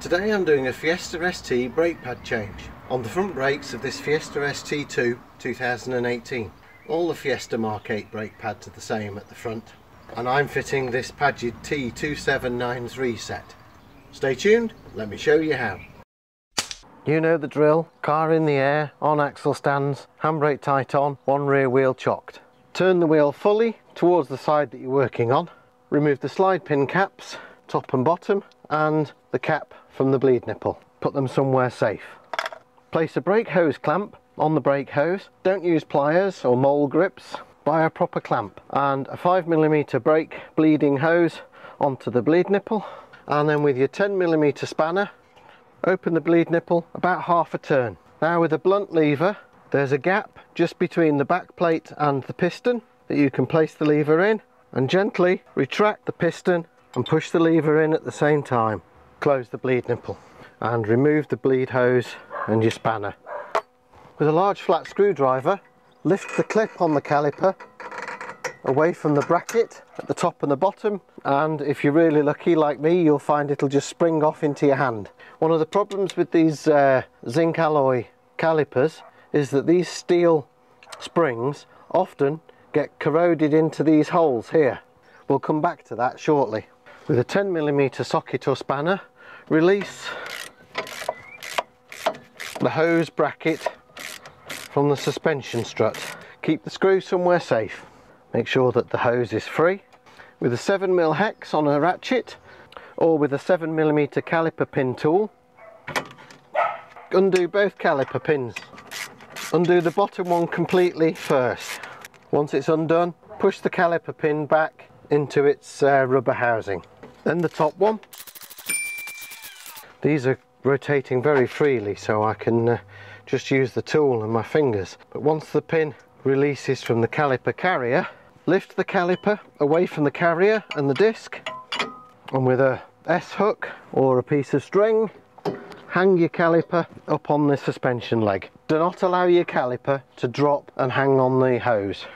Today I'm doing a Fiesta ST brake pad change on the front brakes of this Fiesta ST2 2018. All the Fiesta Mark 8 brake pads are the same at the front and I'm fitting this Pagid T2793 set. Stay tuned, let me show you how. You know the drill, car in the air, on axle stands, handbrake tight on, one rear wheel chocked. Turn the wheel fully towards the side that you're working on, remove the slide pin caps, top and bottom, and the cap from the bleed nipple. Put them somewhere safe. Place a brake hose clamp on the brake hose. Don't use pliers or mole grips. Buy a proper clamp and a 5mm brake bleeding hose onto the bleed nipple and then with your 10mm spanner open the bleed nipple about half a turn. Now with a blunt lever there's a gap just between the back plate and the piston that you can place the lever in and gently retract the piston and push the lever in at the same time close the bleed nipple and remove the bleed hose and your spanner. With a large flat screwdriver, lift the clip on the caliper away from the bracket at the top and the bottom and if you're really lucky like me you'll find it'll just spring off into your hand. One of the problems with these uh, zinc alloy calipers is that these steel springs often get corroded into these holes here. We'll come back to that shortly. With a 10mm socket or spanner release the hose bracket from the suspension strut. Keep the screw somewhere safe. Make sure that the hose is free. With a 7mm hex on a ratchet or with a 7mm caliper pin tool, undo both caliper pins. Undo the bottom one completely first. Once it's undone, push the caliper pin back into its uh, rubber housing. Then the top one these are rotating very freely so I can uh, just use the tool and my fingers. But once the pin releases from the caliper carrier, lift the caliper away from the carrier and the disc and with a S-hook or a piece of string hang your caliper up on the suspension leg. Do not allow your caliper to drop and hang on the hose.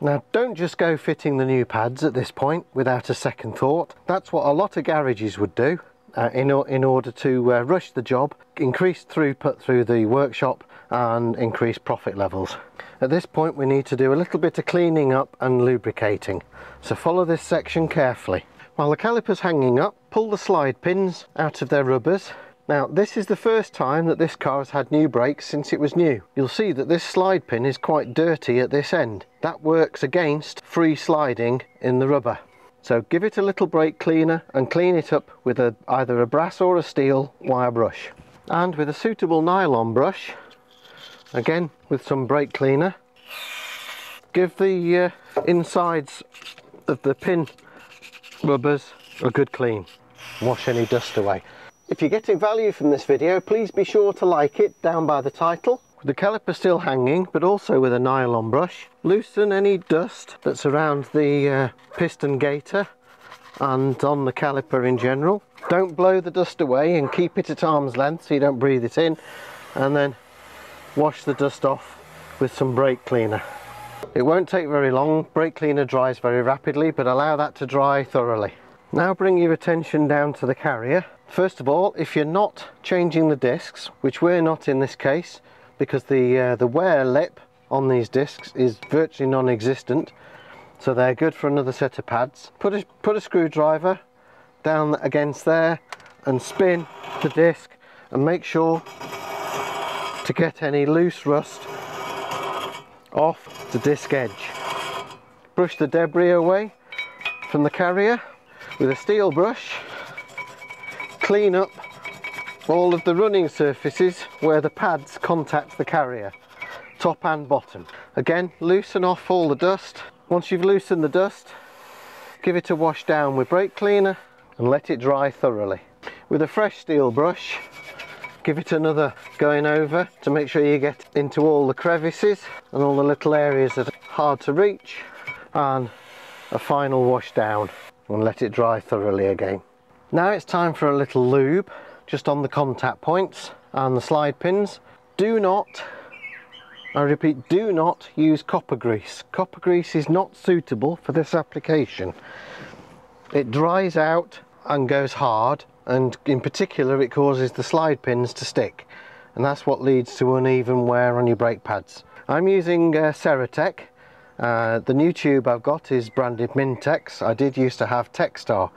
Now don't just go fitting the new pads at this point without a second thought. That's what a lot of garages would do uh, in, in order to uh, rush the job, increase throughput through the workshop and increase profit levels. At this point we need to do a little bit of cleaning up and lubricating. So follow this section carefully. While the caliper's hanging up, pull the slide pins out of their rubbers. Now this is the first time that this car has had new brakes since it was new. You'll see that this slide pin is quite dirty at this end. That works against free sliding in the rubber. So give it a little brake cleaner and clean it up with a, either a brass or a steel wire brush. And with a suitable nylon brush, again with some brake cleaner, give the uh, insides of the pin rubbers a good clean. Wash any dust away. If you're getting value from this video, please be sure to like it down by the title with the caliper still hanging, but also with a nylon brush, loosen any dust that's around the uh, piston gaiter and on the caliper in general. Don't blow the dust away and keep it at arm's length so you don't breathe it in. And then wash the dust off with some brake cleaner. It won't take very long, brake cleaner dries very rapidly, but allow that to dry thoroughly. Now bring your attention down to the carrier. First of all, if you're not changing the discs, which we're not in this case, because the uh, the wear lip on these discs is virtually non-existent. So they're good for another set of pads. Put a put a screwdriver down against there and spin the disc and make sure to get any loose rust off the disc edge. Brush the debris away from the carrier with a steel brush. Clean up all of the running surfaces where the pads contact the carrier, top and bottom. Again, loosen off all the dust. Once you've loosened the dust, give it a wash down with brake cleaner and let it dry thoroughly. With a fresh steel brush, give it another going over to make sure you get into all the crevices and all the little areas that are hard to reach and a final wash down and let it dry thoroughly again. Now it's time for a little lube just on the contact points and the slide pins. Do not, I repeat, do not use copper grease. Copper grease is not suitable for this application. It dries out and goes hard and in particular it causes the slide pins to stick and that's what leads to uneven wear on your brake pads. I'm using uh, Ceratec. Uh, the new tube I've got is branded Mintex. I did used to have Textar.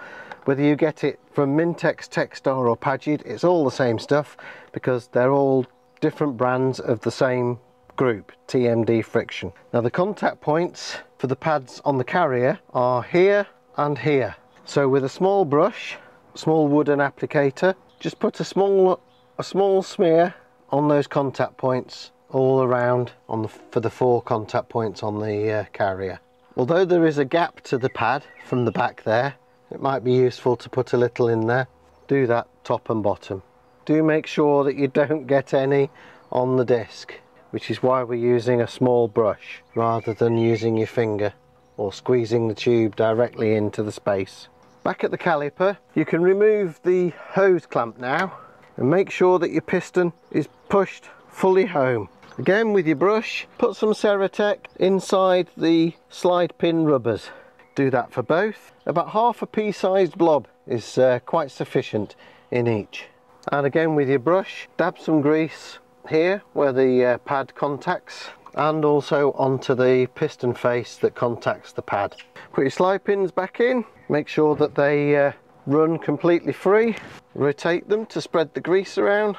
Whether you get it from Mintex, Textar or Pagid, it's all the same stuff because they're all different brands of the same group, TMD Friction. Now the contact points for the pads on the carrier are here and here. So with a small brush, small wooden applicator, just put a small, a small smear on those contact points all around on the, for the four contact points on the uh, carrier. Although there is a gap to the pad from the back there, it might be useful to put a little in there. Do that top and bottom. Do make sure that you don't get any on the disc, which is why we're using a small brush rather than using your finger or squeezing the tube directly into the space. Back at the caliper, you can remove the hose clamp now and make sure that your piston is pushed fully home. Again with your brush, put some Ceratec inside the slide pin rubbers. Do that for both. About half a pea-sized blob is uh, quite sufficient in each. And again with your brush, dab some grease here where the uh, pad contacts and also onto the piston face that contacts the pad. Put your slide pins back in, make sure that they uh, run completely free. Rotate them to spread the grease around.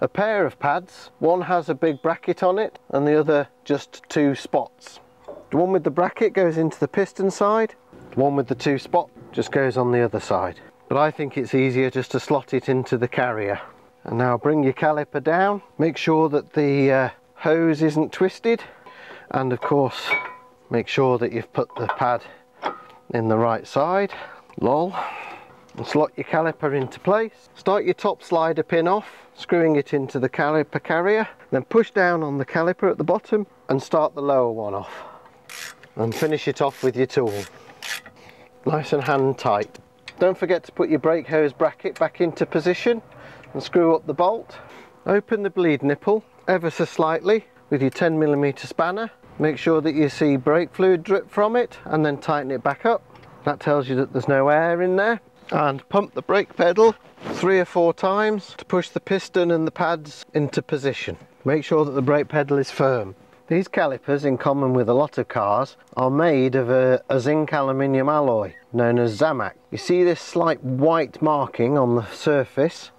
A pair of pads, one has a big bracket on it and the other just two spots. The one with the bracket goes into the piston side, the one with the two spot just goes on the other side. But I think it's easier just to slot it into the carrier. And now bring your caliper down, make sure that the uh, hose isn't twisted and of course make sure that you've put the pad in the right side. Lol and slot your caliper into place. Start your top slider pin off, screwing it into the caliper carrier, then push down on the caliper at the bottom and start the lower one off. And finish it off with your tool. Nice and hand tight. Don't forget to put your brake hose bracket back into position and screw up the bolt. Open the bleed nipple ever so slightly with your 10mm spanner. Make sure that you see brake fluid drip from it and then tighten it back up. That tells you that there's no air in there and pump the brake pedal three or four times to push the piston and the pads into position. Make sure that the brake pedal is firm. These calipers, in common with a lot of cars, are made of a, a zinc aluminium alloy known as Zamac. You see this slight white marking on the surface?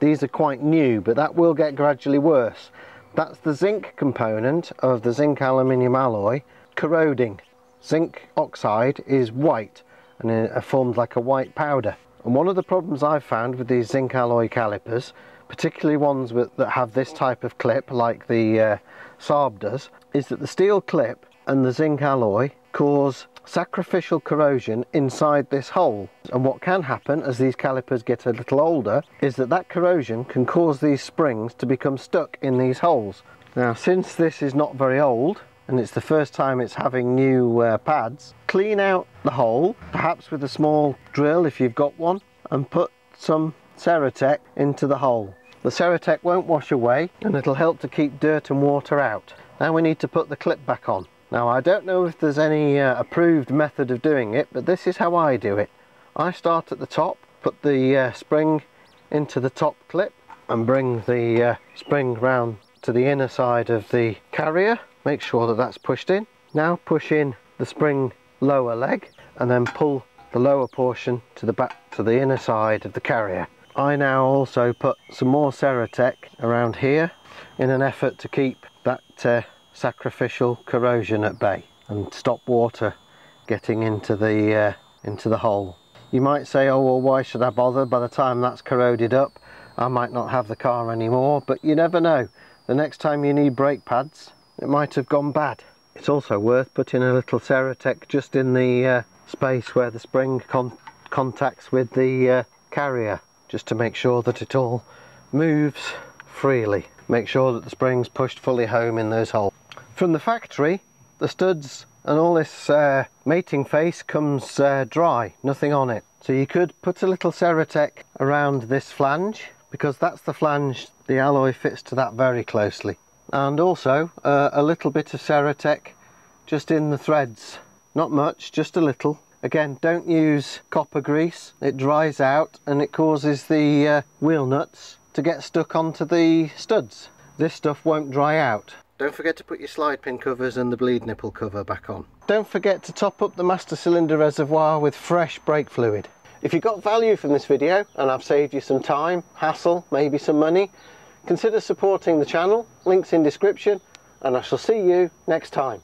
These are quite new, but that will get gradually worse. That's the zinc component of the zinc aluminium alloy corroding. Zinc oxide is white and it formed like a white powder. And one of the problems I've found with these zinc alloy calipers, particularly ones with, that have this type of clip like the uh, Saab does, is that the steel clip and the zinc alloy cause sacrificial corrosion inside this hole and what can happen as these calipers get a little older is that that corrosion can cause these springs to become stuck in these holes now since this is not very old and it's the first time it's having new uh, pads, clean out the hole, perhaps with a small drill if you've got one, and put some Ceratec into the hole. The Ceratec won't wash away and it'll help to keep dirt and water out. Now we need to put the clip back on. Now I don't know if there's any uh, approved method of doing it, but this is how I do it. I start at the top, put the uh, spring into the top clip and bring the uh, spring round to the inner side of the carrier make sure that that's pushed in now push in the spring lower leg and then pull the lower portion to the back to the inner side of the carrier I now also put some more Ceratec around here in an effort to keep that uh, sacrificial corrosion at bay and stop water getting into the uh, into the hole. You might say oh well why should I bother? By the time that's corroded up I might not have the car anymore but you never know. The next time you need brake pads it might have gone bad. It's also worth putting a little Ceratec just in the uh, space where the spring con contacts with the uh, carrier just to make sure that it all moves freely. Make sure that the spring's pushed fully home in those holes. From the factory the studs and all this uh, mating face comes uh, dry, nothing on it. So you could put a little Ceratec around this flange because that's the flange the alloy fits to that very closely and also uh, a little bit of Ceratec just in the threads not much just a little Again, don't use copper grease. It dries out and it causes the uh, wheel nuts to get stuck onto the studs. This stuff won't dry out. Don't forget to put your slide pin covers and the bleed nipple cover back on. Don't forget to top up the master cylinder reservoir with fresh brake fluid. If you got value from this video and I've saved you some time, hassle, maybe some money, consider supporting the channel, links in description, and I shall see you next time.